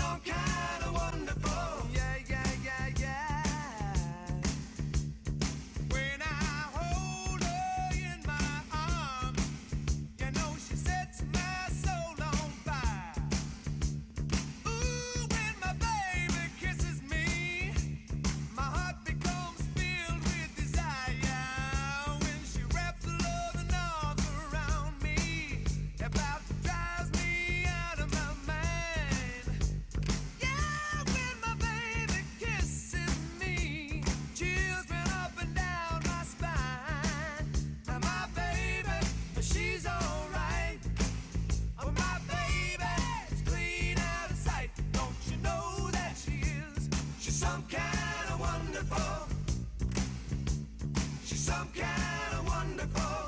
all kinds. some kind of wonderful. She's some kind of wonderful.